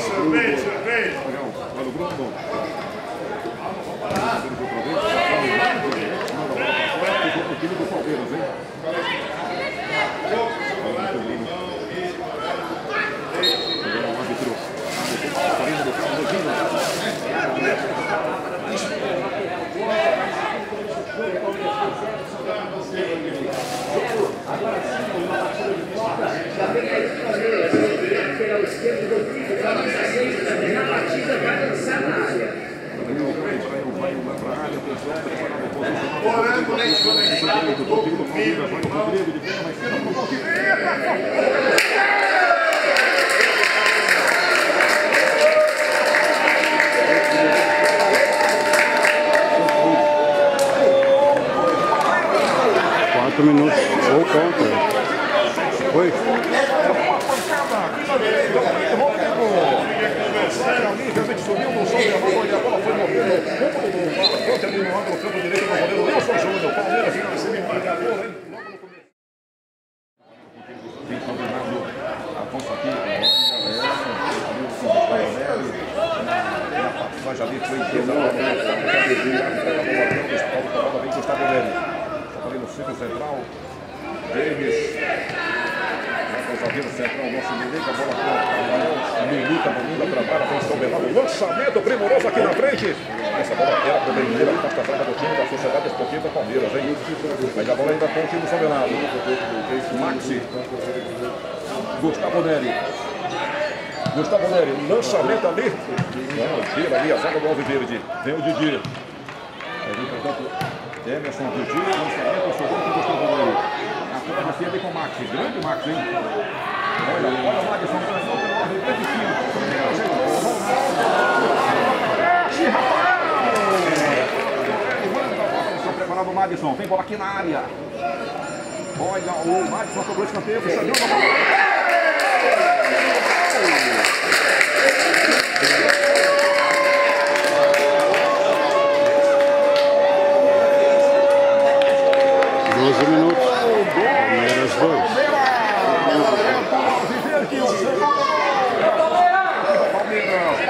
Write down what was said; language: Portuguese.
Cerveja, cerveja! Olha o Bruno. Quatro minutos ou contra. Oi. Ali realmente subiu no som de bola e a bola foi movida no fundo do No ângulo campo direito do goleiro Wilson Júnior. Palmeiras não recebe embargador, hein? Logo no começo. Tem combinado Afonso aqui. A passagem ali foi inteira. Vem Gustavo Neri. Ali no centro central. Davis. O zagueiro central, nosso Milica, bola para Milica, domina para a barra, tem São Bernardo, lançamento primoroso aqui na frente. Essa bola era para o Bendeira, que está do time da Sociedade Esportiva Palmeiras, hein? Mas a bola ainda com o time do São Bernardo. Maxi. Gustavo Neri. Gustavo Neri, lançamento ali. Não, tira ali a zaga do Alviverde. Vem o Didi. Ali, portanto, Emerson, Didi, lançamento, o Gustavo Neri. A vem com o Max. Grande o Max, hein? Olha, olha o Madison, canção pelo 95. Chegou o Ronaldo. Ih, rapaz! Preparava o Madison. vem bola aqui na área. Olha, o Madison cobrou escanteio. Fechadinho. Doze minutos menos dois. Palmeiras.